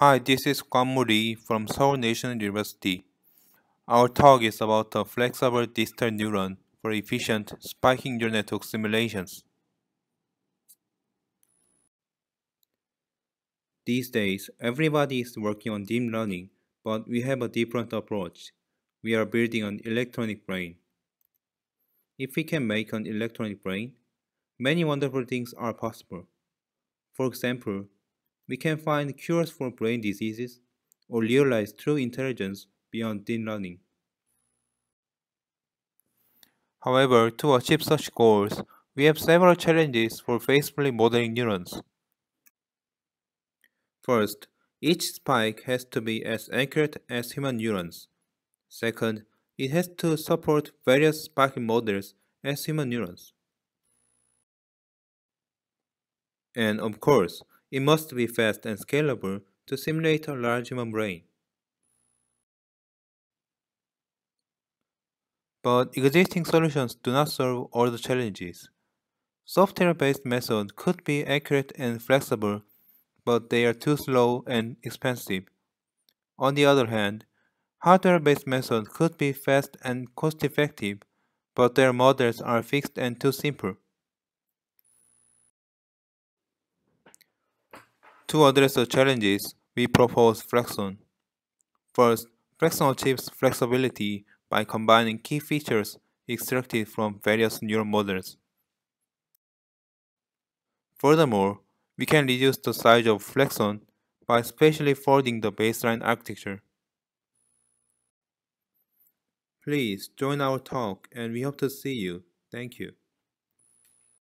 Hi, this is Gwangmu Lee from Seoul National University. Our talk is about a flexible digital neuron for efficient spiking neural network simulations. These days, everybody is working on deep learning, but we have a different approach. We are building an electronic brain. If we can make an electronic brain, many wonderful things are possible. For example, we can find cures for brain diseases or realize true intelligence beyond deep learning. However, to achieve such goals, we have several challenges for faithfully modeling neurons. First, each spike has to be as accurate as human neurons. Second, it has to support various spiking models as human neurons. And of course, it must be fast and scalable to simulate a large membrane. But existing solutions do not solve all the challenges. Software-based methods could be accurate and flexible, but they are too slow and expensive. On the other hand, hardware-based methods could be fast and cost-effective, but their models are fixed and too simple. To address the challenges, we propose Flexon. First, Flexon achieves flexibility by combining key features extracted from various neural models. Furthermore, we can reduce the size of Flexon by spatially folding the baseline architecture. Please join our talk and we hope to see you. Thank you.